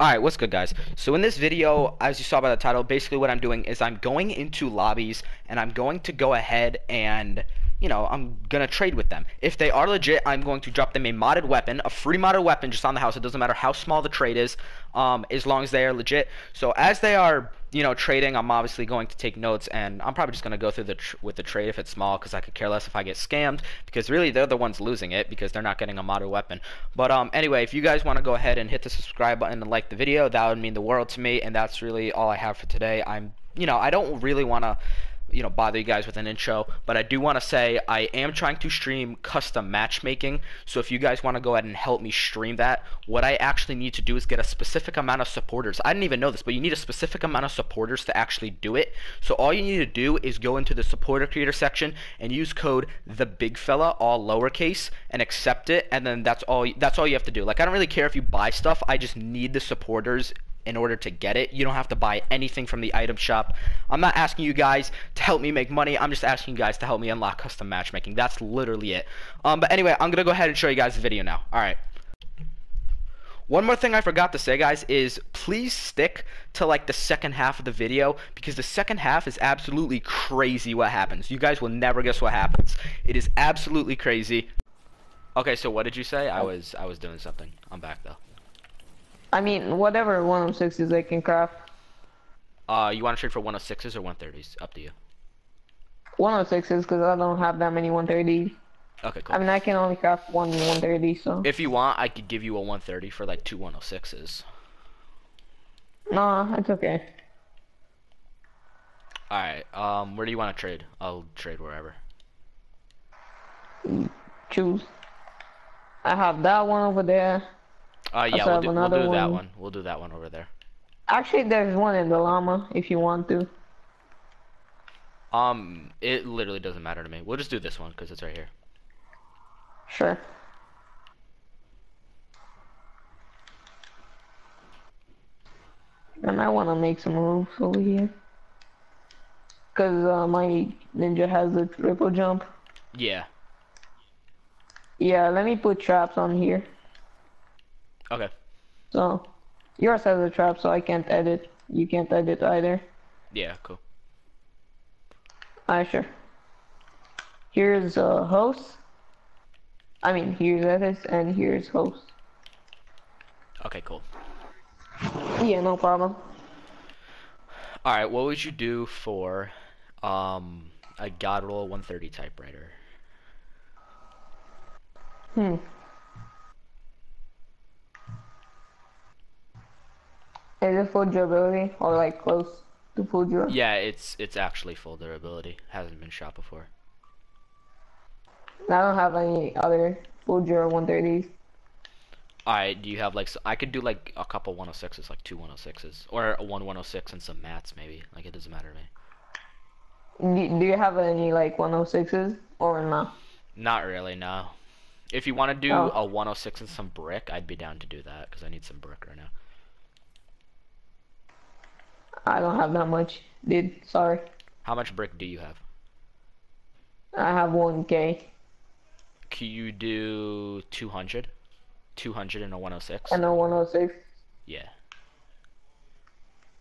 Alright, what's good guys? So in this video, as you saw by the title, basically what I'm doing is I'm going into lobbies and I'm going to go ahead and, you know, I'm gonna trade with them. If they are legit, I'm going to drop them a modded weapon, a free modded weapon just on the house. It doesn't matter how small the trade is, um, as long as they are legit. So as they are you know, trading, I'm obviously going to take notes, and I'm probably just to go through the with the trade if it's small, because I could care less if I get scammed, because really they're the ones losing it, because they're not getting a modded weapon. But um, anyway, if you guys want to go ahead and hit the subscribe button and like the video, that would mean the world to me, and that's really all I have for today. I'm, you know, I don't really want to you know bother you guys with an intro but i do want to say i am trying to stream custom matchmaking. So if you guys want to go ahead and help me stream that what i actually need to do is get a specific amount of supporters. I didn't even know this but you need a specific amount of supporters to actually do it. So all you need to do is go into the supporter creator section and use code the big fella all lowercase and accept it and then that's all that's all you have to do. Like i don't really care if you buy stuff i just need the supporters in order to get it. You don't have to buy anything from the item shop. I'm not asking you guys to help me make money. I'm just asking you guys to help me unlock custom matchmaking. That's literally it. Um, but anyway, I'm going to go ahead and show you guys the video now. Alright. One more thing I forgot to say, guys, is please stick to like the second half of the video because the second half is absolutely crazy what happens. You guys will never guess what happens. It is absolutely crazy. Okay, so what did you say? I was I was doing something. I'm back though. I mean, whatever 106s I can craft. Uh, you want to trade for 106s or 130s? Up to you. 106s because I don't have that many 130s. Okay, cool. I mean, I can only craft one 130, so. If you want, I could give you a 130 for like two 106s. Nah, it's okay. Alright, um, where do you want to trade? I'll trade wherever. Choose. I have that one over there. Uh, yeah, we'll do, we'll do one. that one. We'll do that one over there. Actually, there's one in the llama if you want to. Um, it literally doesn't matter to me. We'll just do this one because it's right here. Sure. And I want to make some moves over here. Because uh, my ninja has a triple jump. Yeah. Yeah, let me put traps on here. Okay. So, yours has a trap, so I can't edit. You can't edit either. Yeah, cool. Alright, sure. Here's a uh, host. I mean, here's edit, and here's host. Okay, cool. Yeah, no problem. Alright, what would you do for um, a Godroll 130 typewriter? Hmm. Is it full durability or like close to full durability? Yeah, it's it's actually full durability. Hasn't been shot before. I don't have any other full Dura 130s. Alright, do you have like, so I could do like a couple 106s, like two 106s, or a one 106 and some mats maybe, like it doesn't matter to me. Do, do you have any like 106s or no? Not really, no. If you want to do oh. a 106 and some brick, I'd be down to do that, because I need some brick right now. I don't have that much, dude. Sorry. How much brick do you have? I have 1k. Can you do 200? 200 and a 106? And a 106? Yeah.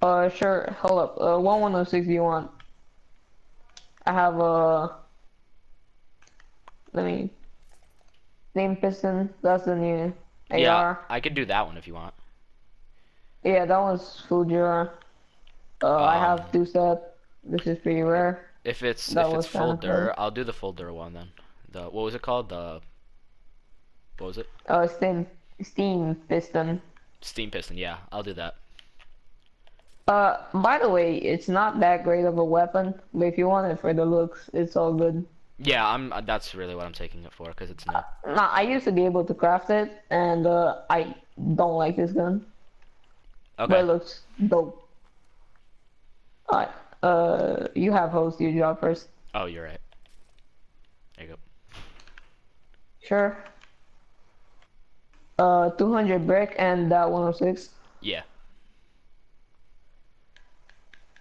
Uh, sure. Hold up. Uh, what 106 do you want? I have a... Uh, let me... Name piston. That's the new AR. Yeah, I could do that one if you want. Yeah, that one's Fujira. Uh, I have two set. This is pretty rare. If it's that if it's full dur, I'll do the full dur one then. The what was it called? The what was it? Oh, steam steam piston. Steam piston, yeah, I'll do that. Uh, by the way, it's not that great of a weapon, but if you want it for the looks, it's all good. Yeah, I'm. Uh, that's really what I'm taking it for, cause it's not. Uh, nah, I used to be able to craft it, and uh, I don't like this gun. Okay. But it looks dope. Alright, uh, you have host, you drop first. Oh, you're right. There you go. Sure. Uh, 200 brick and that 106? Yeah.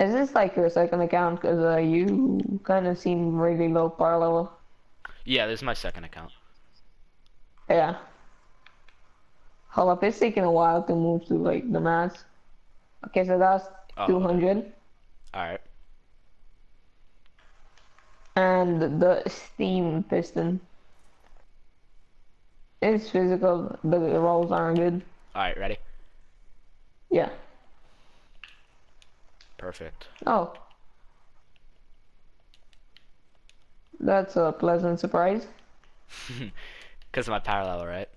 Is this like your second account? Because uh, you kind of seem really low power level. Yeah, this is my second account. Yeah. Hold up, it's taking a while to move to like the mass. Okay, so that's oh, 200. Okay. Alright. And the steam piston. It's physical, but the rolls aren't good. Alright, ready? Yeah. Perfect. Oh. That's a pleasant surprise. Because of my power level, right?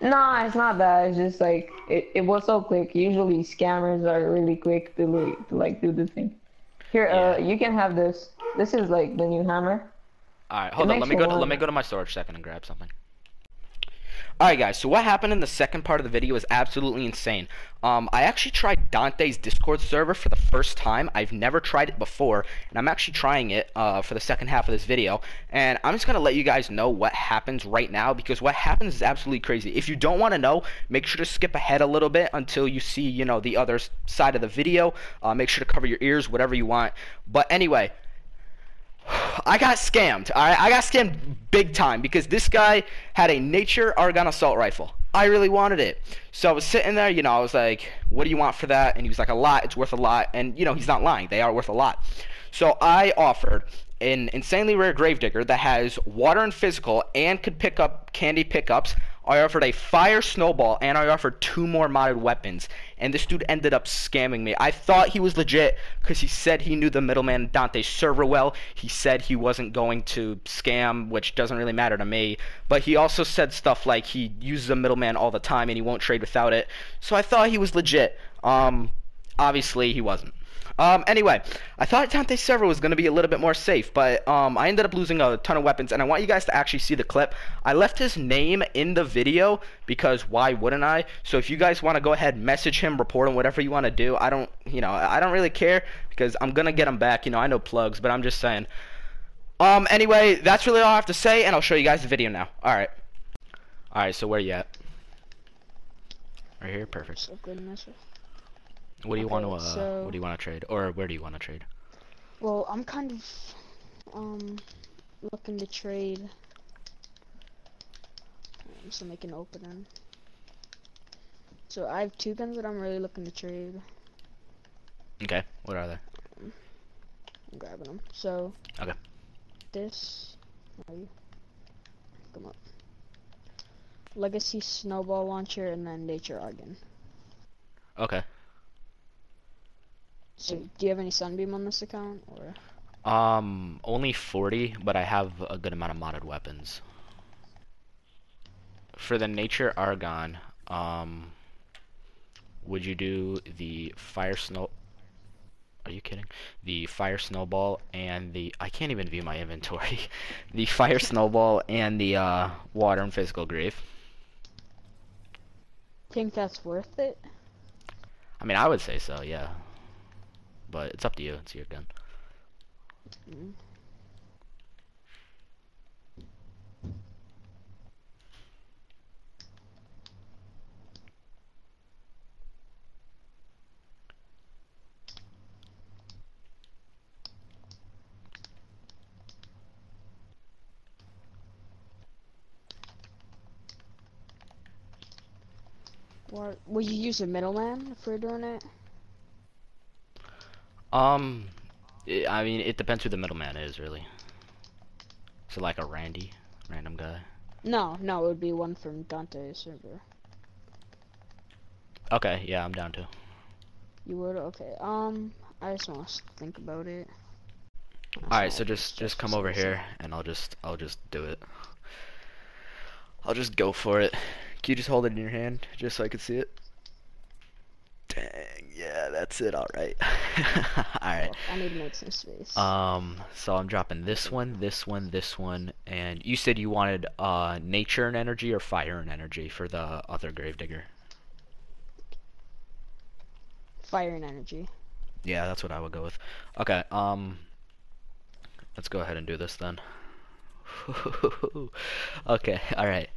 Nah, it's not that. It's just like it, it was so quick. Usually scammers are really quick to like, to like do the thing. Here, uh, yeah. uh, you can have this. This is like the new hammer. All right, hold it on. Let me go. To, let me go to my storage second and grab something. Alright guys, so what happened in the second part of the video is absolutely insane. Um, I actually tried Dante's Discord server for the first time. I've never tried it before, and I'm actually trying it uh, for the second half of this video. And I'm just going to let you guys know what happens right now, because what happens is absolutely crazy. If you don't want to know, make sure to skip ahead a little bit until you see, you know, the other side of the video. Uh, make sure to cover your ears, whatever you want. But anyway, I got scammed. Alright, I got scammed big time because this guy had a nature argon assault rifle. I really wanted it. So I was sitting there, you know, I was like, what do you want for that? And he was like, a lot, it's worth a lot. And, you know, he's not lying. They are worth a lot. So I offered an insanely rare gravedigger that has water and physical and could pick up candy pickups I offered a fire snowball and I offered two more modded weapons. And this dude ended up scamming me. I thought he was legit because he said he knew the middleman Dante server well. He said he wasn't going to scam, which doesn't really matter to me. But he also said stuff like he uses a middleman all the time and he won't trade without it. So I thought he was legit. Um, obviously he wasn't. Um, anyway, I thought Dante server was going to be a little bit more safe, but um, I ended up losing a ton of weapons, and I want you guys to actually see the clip. I left his name in the video because why wouldn't I? So if you guys want to go ahead, message him, report him, whatever you want to do. I don't, you know, I don't really care because I'm going to get him back. You know, I know plugs, but I'm just saying. Um, anyway, that's really all I have to say, and I'll show you guys the video now. Alright. Alright, so where you at? Right here, perfect. So good, what do you okay, want to uh, so, what do you want to trade or where do you want to trade? Well, I'm kind of um looking to trade I'm just make an opening. So I have two guns that I'm really looking to trade. Okay, what are they? I'm grabbing them. So Okay. This come up. Legacy snowball launcher and then nature argon. Okay. So, do you have any Sunbeam on this account, or? Um, only 40, but I have a good amount of modded weapons. For the Nature Argon, um, would you do the Fire Snow... Are you kidding? The Fire Snowball and the... I can't even view my inventory. the Fire Snowball and the, uh, Water and Physical Grave. Think that's worth it? I mean, I would say so, yeah. But it's up to you. It's your gun. Mm will you use a middleman for doing it? Um, I mean, it depends who the middleman is, really. So like a Randy, random guy. No, no, it would be one from Dante's server. Okay, yeah, I'm down to. You would? Okay. Um, I just want to think about it. All right, so just just come over here, and I'll just I'll just do it. I'll just go for it. Can you just hold it in your hand, just so I can see it? Dang, yeah, that's it, alright. alright. I need to make some space. Um, so I'm dropping this one, this one, this one, and you said you wanted uh, nature and energy or fire and energy for the other gravedigger? Fire and energy. Yeah, that's what I would go with. Okay, um, let's go ahead and do this then. okay, alright.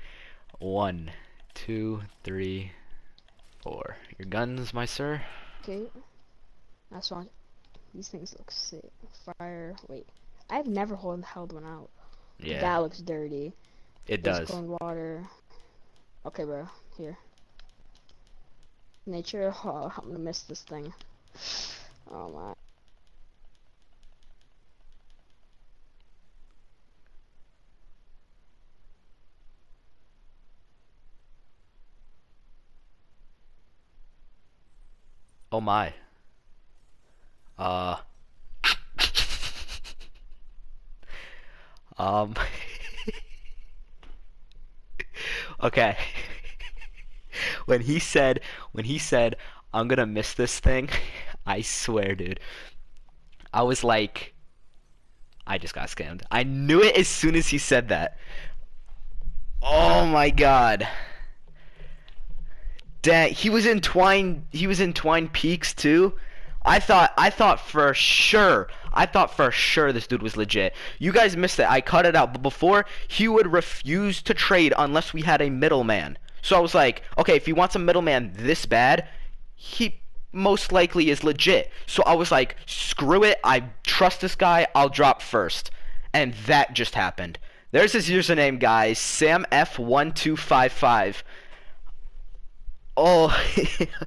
One, two, three, four. Your guns, my sir. Okay. That's one. These things look sick. Fire. Wait. I've never hold, held one out. Yeah. That looks dirty. It There's does. Cold water. Okay, bro. Here. Nature. Oh, I'm gonna miss this thing. Oh my. Oh my. Uh. um. okay. when he said, when he said, I'm gonna miss this thing, I swear, dude. I was like, I just got scammed. I knew it as soon as he said that. Oh my god. Dang, he was in Twine. He was in Twine Peaks too. I thought. I thought for sure. I thought for sure this dude was legit. You guys missed it. I cut it out. But before, he would refuse to trade unless we had a middleman. So I was like, okay, if he wants a middleman this bad, he most likely is legit. So I was like, screw it. I trust this guy. I'll drop first. And that just happened. There's his username, guys. Sam F1255. Oh,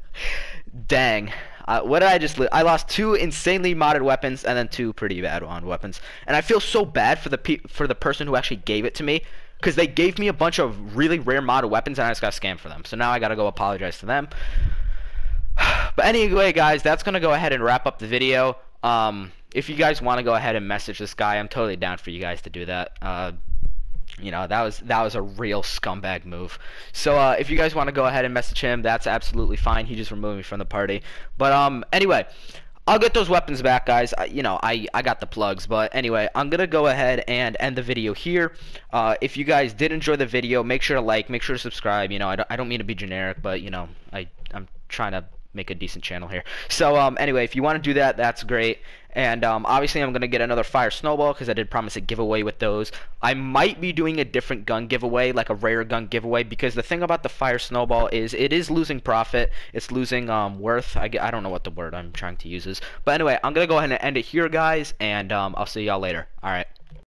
dang. Uh, what did I just lose? I lost two insanely modded weapons and then two pretty bad on weapons. And I feel so bad for the pe for the person who actually gave it to me because they gave me a bunch of really rare modded weapons and I just got scammed for them. So now I got to go apologize to them. But anyway, guys, that's to go ahead and wrap up the video. Um, if you guys want to go ahead and message this guy, I'm totally down for you guys to do that. Uh, you know that was that was a real scumbag move. So uh, if you guys want to go ahead and message him, that's absolutely fine. He just removed me from the party. But um, anyway, I'll get those weapons back, guys. I, you know, I, I got the plugs, but anyway, I'm gonna go ahead and end the video here. Uh, if you guys did enjoy the video, make sure to like, make sure to subscribe. You know, I don't, I don't mean to be generic, but you know, I I'm trying to make a decent channel here. So um, anyway, if you want to do that, that's great. And um, obviously, I'm going to get another fire snowball because I did promise a giveaway with those. I might be doing a different gun giveaway, like a rare gun giveaway, because the thing about the fire snowball is it is losing profit. It's losing um, worth. I, I don't know what the word I'm trying to use is. But anyway, I'm going to go ahead and end it here, guys, and um, I'll see y'all later. All right.